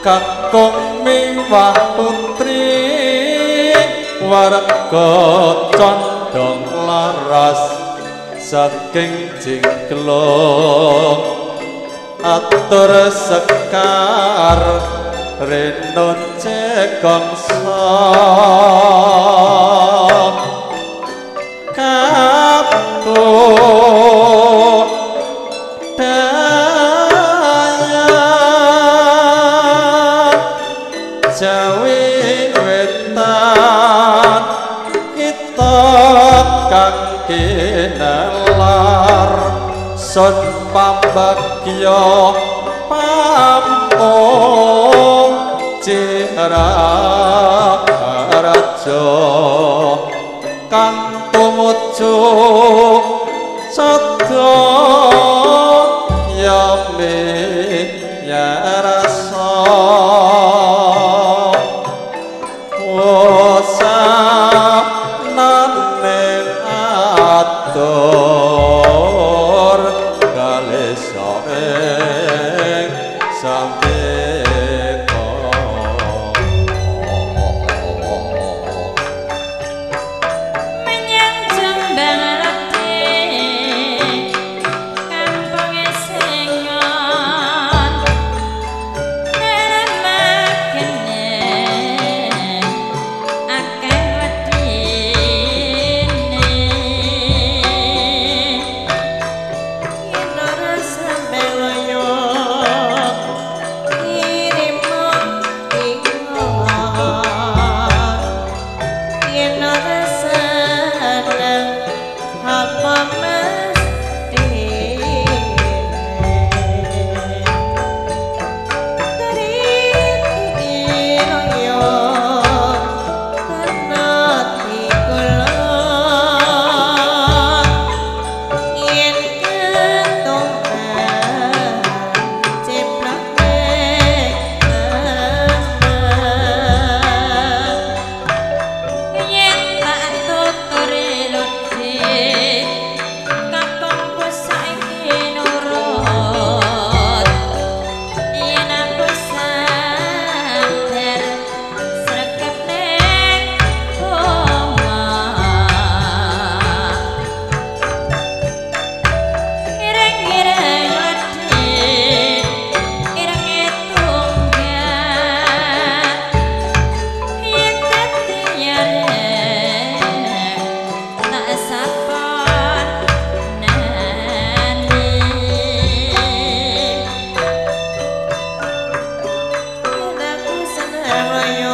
kakung miwah putri warga condong laras saking jingklong atur sekar reno cekongsa kang kinelar sun pambagya pampung cira raja. Kang tumuju something ever you